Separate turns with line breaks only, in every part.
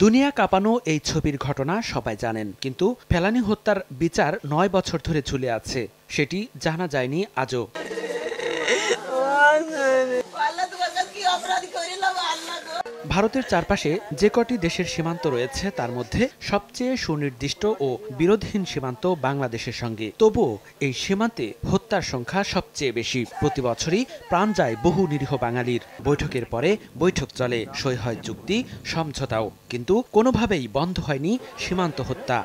দুনিয়া কাঁপানো এই ছবির ঘটনা সবাই জানেন, কিন্তু ফেলানি হত্যার বিচার নয় বছর ধরে ঝুলে আছে, সেটি জানা যায়নি আজও। ভারতের চারপাশে যে কটি দেশের সীমান্ত রয়েছে, তার মধ্যে সবচেয়ে সুনির্দিষ্ট ও বিরোধহীন সীমান্ত বাংলাদেশের সঙ্গে। তবুও এই সীমান্তে হত্যার সংখ্যা সবচেয়ে বেশি। প্রতি বছরই প্রাণ যায় বহু নিরীহ বাঙালির। বৈঠকের পরে বৈঠক চলে সই হয় চুক্তি, সমঝোতাও। কিন্তু কোনোভাবেই বন্ধ হয়নি সীমান্ত হত্যা।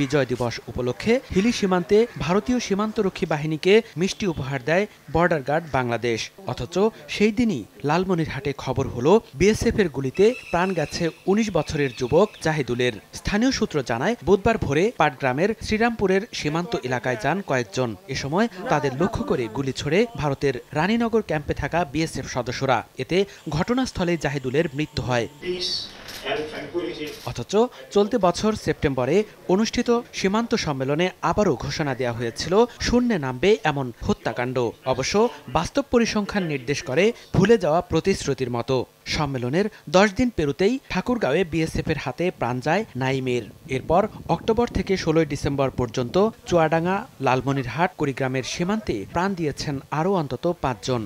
বিজয় দিবস উপলক্ষে হিলি সীমান্তে ভারতীয় সীমান্তরক্ষী বাহিনীকে মিষ্টি উপহার দেয় বর্ডার গার্ড বাংলাদেশ। অথচ সেই দিনই লালমনিরহাটে খবর হলো বিএসএফ এর গুলিতে প্রাণ গেছে ১৯ বছরের যুবক জাহিদুলের। স্থানীয় সূত্র জানায়, বুধবার ভোরে পাটগ্রামের শ্রীরামপুরের সীমান্ত এলাকায় যান কয়েকজন। এ সময় তাদের লক্ষ্য করে গুলি ছড়ে ভারতের রানীনগর ক্যাম্পে থাকা বিএসএফ সদস্যরা। এতে ঘটনাস্থলে জাহিদুলের মৃত্যু হয়। অথচ চলতি বছর সেপ্টেম্বরে অনুষ্ঠিত সীমান্ত সম্মেলনে আবারও ঘোষণা দেওয়া হয়েছিল, শূন্যে নামবে এমন হত্যাকাণ্ড। অবশ্য বাস্তব পরিসংখ্যান নির্দেশ করে ভুলে যাওয়া প্রতিশ্রুতির মতো। সম্মেলনের দশ দিন পেরুতেই ঠাকুরগাঁওয়ে বিএসএফ এর হাতে প্রাণ যায় নাইমের। এরপর অক্টোবর থেকে ষোলোই ডিসেম্বর পর্যন্ত চুয়াডাঙ্গা, লালমনিরহাট, কুড়িগ্রামের সীমান্তে প্রাণ দিয়েছেন আরও অন্তত পাঁচজন।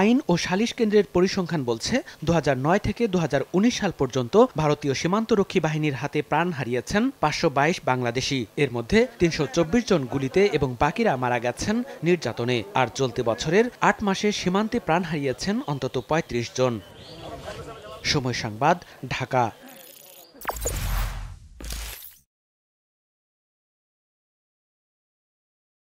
আইন ও সালিশ কেন্দ্রের পরিসংখ্যান বলছে দু হাজার নয় থেকে দু হাজার উনিশ সাল পর্যন্ত ভারতীয় সীমান্তরক্ষী বাহিনীর হাতে প্রাণ হারিয়েছেন পাঁচশো বাইশ বাংলাদেশি। এর মধ্যে তিনশো চব্বিশ জন গুলিতে এবং বাকিরা মারা গেছেন নির্যাতনে। আর চলতি বছরের আট মাসে সীমান্তে প্রাণ হারিয়েছেন অন্তত ৩৫ জন। সময় সংবাদ, ঢাকা।